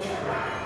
Yeah.